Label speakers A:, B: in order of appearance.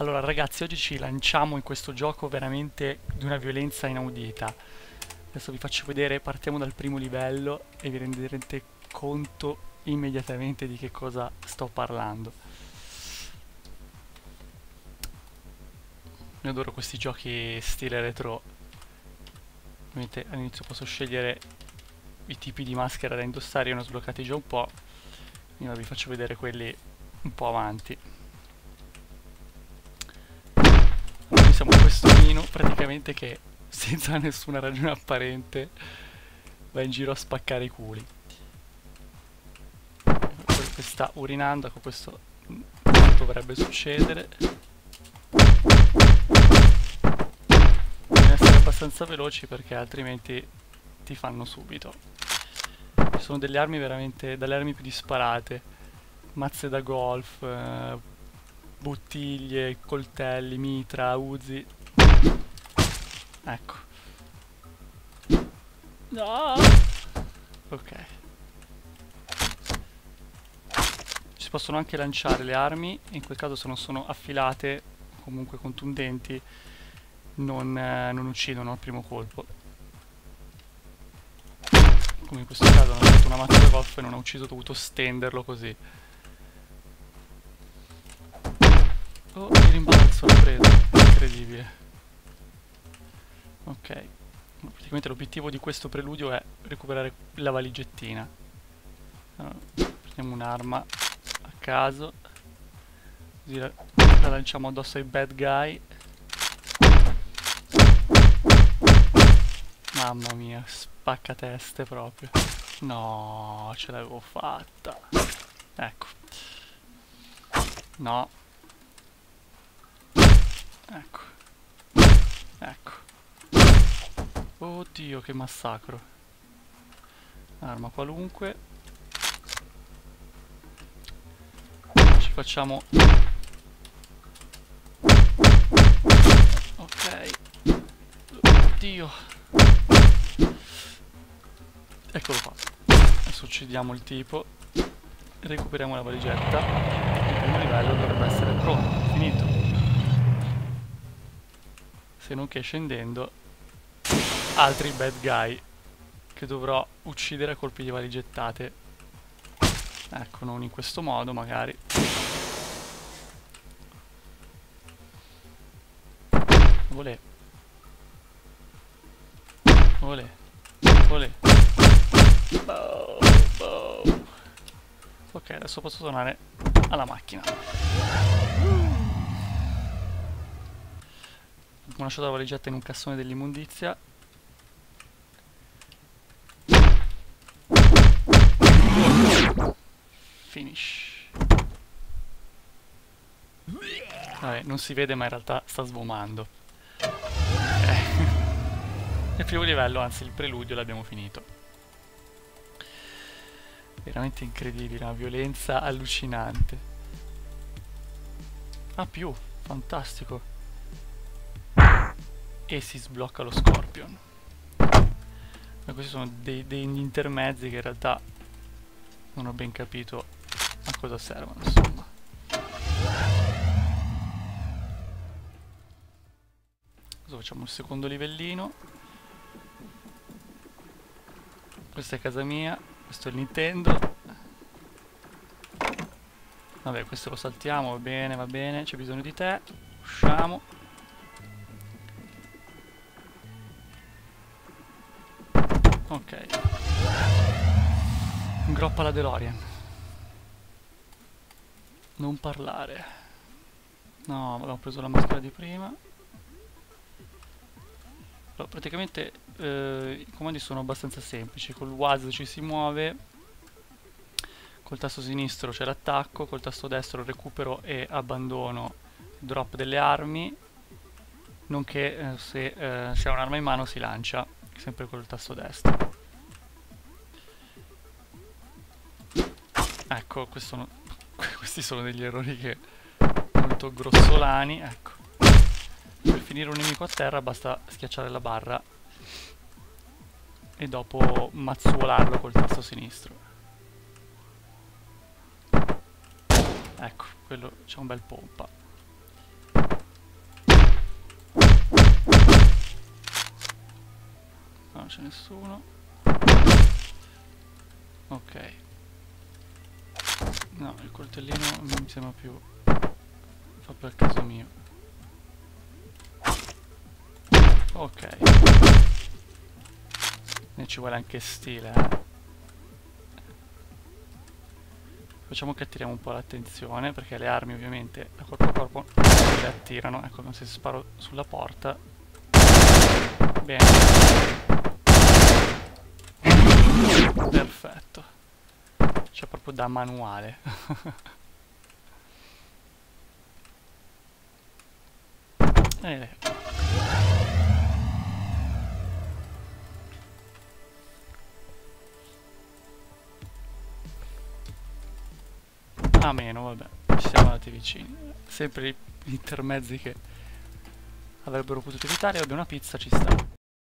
A: Allora ragazzi, oggi ci lanciamo in questo gioco veramente di una violenza inaudita. Adesso vi faccio vedere, partiamo dal primo livello e vi renderete conto immediatamente di che cosa sto parlando. Io adoro questi giochi stile retro. Ovviamente all'inizio posso scegliere i tipi di maschera da indossare, io ne ho sbloccati già un po'. Ora vi faccio vedere quelli un po' avanti. Siamo questo mino praticamente che senza nessuna ragione apparente va in giro a spaccare i culi. Che sta urinando, ecco questo dovrebbe succedere. Bisogna essere abbastanza veloci perché altrimenti ti fanno subito. Ci sono delle armi veramente, dalle armi più disparate, mazze da golf, eh, bottiglie, coltelli, mitra, uzi. Ecco. No! Ok. Si possono anche lanciare le armi, in quel caso se non sono affilate, comunque contundenti, non, eh, non uccidono al primo colpo. Come in questo caso hanno fatto una mazza da golf e non ha ucciso, ho dovuto stenderlo così. Oh, il rimbalzo l'ho preso. Incredibile. Ok. Praticamente l'obiettivo di questo preludio è recuperare la valigettina. Allora, prendiamo un'arma a caso. Così la, la lanciamo addosso ai bad guy. Mamma mia, spacca teste proprio. No, ce l'avevo fatta. Ecco. No, Ecco. Ecco. Oddio, che massacro. Arma qualunque. Ci facciamo... Ok. Oddio. Eccolo qua. Adesso uccidiamo il tipo. Recuperiamo la valigetta. Il primo livello se non che scendendo altri bad guy che dovrò uccidere a colpi di valigettate ecco non in questo modo magari. Volè. Volè. Volè. Bow, bow. ok adesso posso tornare alla macchina Ho lasciato la valigetta in un cassone dell'immondizia. Finish. Vabbè, non si vede ma in realtà sta sfumando. Eh. Il primo livello, anzi il preludio l'abbiamo finito. Veramente incredibile, una violenza allucinante. Ah, più, fantastico e si sblocca lo Scorpion. Ma questi sono dei, degli intermezzi che in realtà non ho ben capito a cosa servono, insomma. Adesso facciamo il secondo livellino. Questa è casa mia, questo è il Nintendo. Vabbè, questo lo saltiamo, va bene, va bene, c'è bisogno di te. Usciamo. Ok. Groppa la DeLorean. Non parlare. No, avevo preso la maschera di prima. Allora, praticamente eh, i comandi sono abbastanza semplici. Col WASD ci si muove, col tasto sinistro c'è l'attacco, col tasto destro recupero e abbandono drop delle armi, nonché eh, se eh, ha un'arma in mano si lancia sempre col tasto destro. Ecco no questi sono degli errori che molto grossolani ecco. Per finire un nemico a terra basta schiacciare la barra e dopo mazzuolarlo col tasto sinistro. Ecco quello c'è un bel pompa c'è nessuno. Ok. No, il coltellino non mi sembra più... fa per caso mio. Ok. Ne ci vuole anche stile, eh. Facciamo che attiriamo un po' l'attenzione, perché le armi ovviamente a corpo a corpo le attirano. Ecco, come se sparo sulla porta. Bene. Perfetto. C'è proprio da manuale. e A meno, vabbè, ci siamo andati vicini. Sempre gli intermezzi che avrebbero potuto evitare. Vabbè, una pizza ci sta.